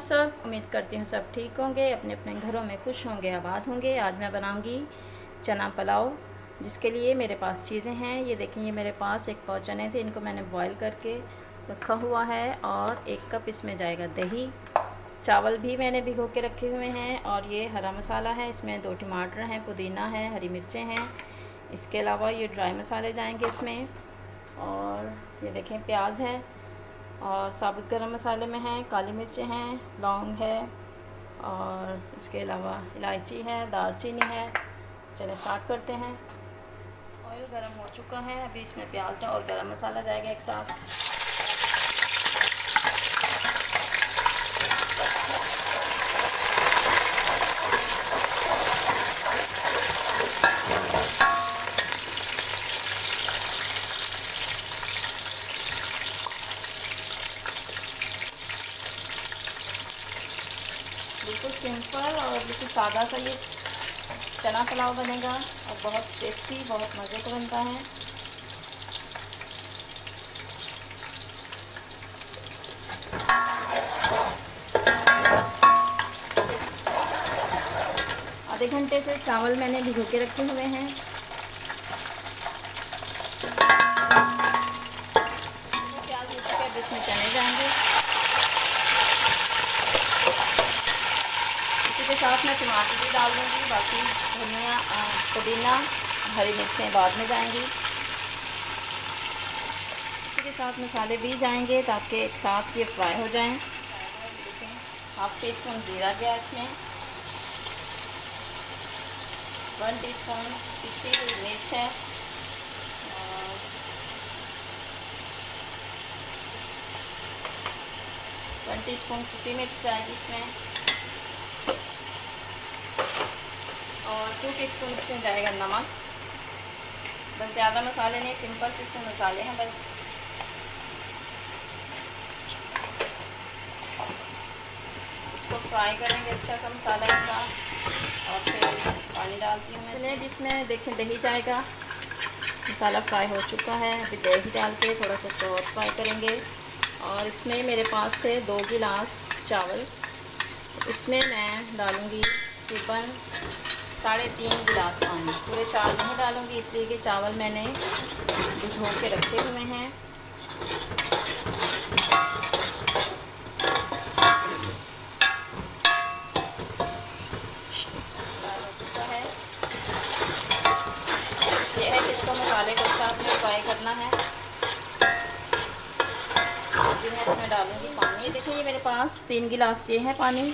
आप सब। उम्मीद करती हूँ सब ठीक होंगे, अपने अपने घरों में खुश होंगे, आबाद होंगे। आज मैं बनाऊँगी चना पुलाव, जिसके लिए मेरे पास चीज़ें हैं। ये देखें ये मेरे पास एक पाव चने थे, इनको मैंने बॉईल करके रखा हुआ है और एक कप इसमें जाएगा दही। चावल भी मैंने भिगो के रखे हुए हैं और ये हरा मसाला है। इसमें दो टमाटर हैं, पुदीना है, हरी मिर्चें हैं। इसके अलावा ये ड्राई मसाले जाएँगे इसमें और ये देखें, प्याज है। और साबुत गरम मसाले में हैं, काली मिर्चें हैं, लौंग है और इसके अलावा इलायची है, दालचीनी है। चले स्टार्ट करते हैं। ऑयल गरम हो चुका है, अभी इसमें प्याज और गरम मसाला जाएगा एक साथ बिल्कुल सिंपल और बिल्कुल सादा सा ये चना पुलाव बनेगा और बहुत टेस्टी, बहुत मज़े का बनता है। आधे घंटे से चावल मैंने भिगो के रखे हुए हैं प्याज इसमें चने जाएँगे के साथ मैं टमाटर भी डाल दूँगी, बाकी धनिया पुदीना, हरी मिर्चें बाद में जाएँगी। इसी के साथ मसाले भी जाएँगे ताकि एक साथ ये फ्राई हो जाएँ। हाफ़ टी स्पून जीरा गया इसमें। वन टी स्पून पिसी हुई मिर्च है। वन टी स्पून कुटी मिर्च जाएगी इसमें। टू टी स्पून इसमें जाएगा नमक। बस ज़्यादा मसाले नहीं सिंपल से इसमें मसाले हैं बस। इसको फ्राई करेंगे अच्छा सा मसाला इसका। और फिर पानी डालती हूँ मैंने भी इसमें देखें दही जाएगा। मसाला फ्राई हो चुका है। अभी दही डाल के थोड़ा सा और फ्राई करेंगे। और इसमें मेरे पास थे दो गिलास चावल। इसमें मैं डालूँगी तकरीबन साढ़े तीन गिलास पानी। पूरे चार नहीं डालूँगी, इसलिए कि चावल मैंने भिगो के रखे हुए हैं। मसाले फ्राई करना है। इसमें डालूँगी पानी। देखिए मेरे पास तीन गिलास ये है पानी।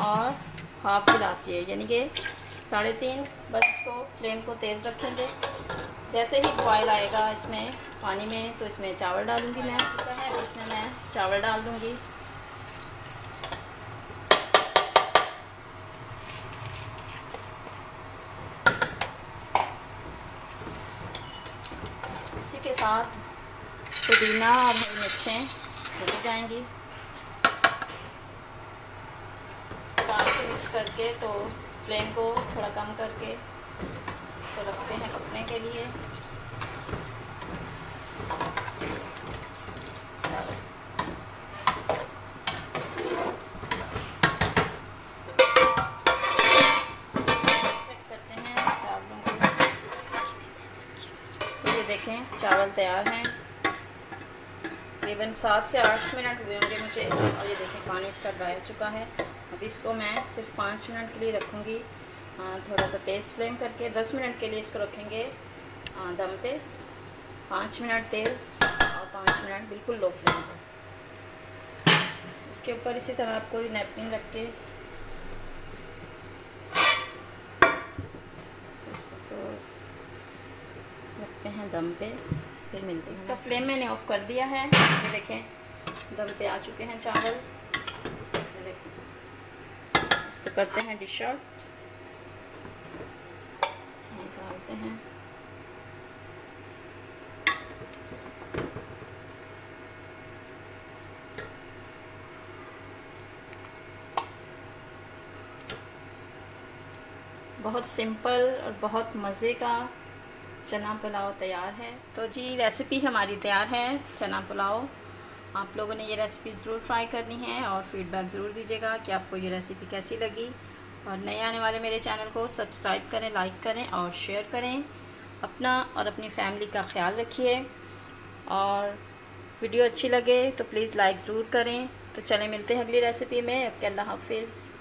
और हाफ़ गिलास ये यानी कि साढ़े तीन बस इसको फ्लेम को तेज़ रखेंगे। जैसे ही बॉयल आएगा इसमें पानी में तो इसमें चावल डालूँगी मैं। पता है इसमें मैं चावल डाल दूँगी। इसी के साथ पुदीना और हरी मिर्चें भूल जाएँगी। मिक्स करके तो फ्लेम को थोड़ा कम करके इसको रखते हैं पकने के लिए। को। ये देखें, चावल तैयार हैं। तकरीबन सात से आठ मिनट हुए होंगे मुझे। और ये देखें, पानी इसका ड्राई हो चुका है। अब इसको मैं सिर्फ़ पाँच मिनट के लिए रखूँगी। थोड़ा सा तेज़ फ्लेम करके दस मिनट के लिए इसको रखेंगे दम पे। पाँच मिनट तेज़ और पाँच मिनट बिल्कुल लो फ्लेम पर इसके ऊपर इसी तरह आप कोई नैपकिन रख के इसको रखते हैं दम पे फिर मिलते हैं इसका फ्लेम मैंने ऑफ़ कर दिया है। देखें दम पे आ चुके हैं चावल। करते हैं डिश आउट। निकालते हैं। बहुत सिंपल और बहुत मज़े का चना पुलाव तैयार है। तो जी, रेसिपी हमारी तैयार है, चना पुलाव। आप लोगों ने ये रेसिपी ज़रूर ट्राई करनी है और फीडबैक ज़रूर दीजिएगा कि आपको ये रेसिपी कैसी लगी। और नए आने वाले मेरे चैनल को सब्सक्राइब करें लाइक करें और शेयर करें। अपना और अपनी फैमिली का ख्याल रखिए। और वीडियो अच्छी लगे तो प्लीज़ लाइक ज़रूर करें। तो चलें, मिलते हैं अगली रेसिपी में। अल्लाह हाफिज़।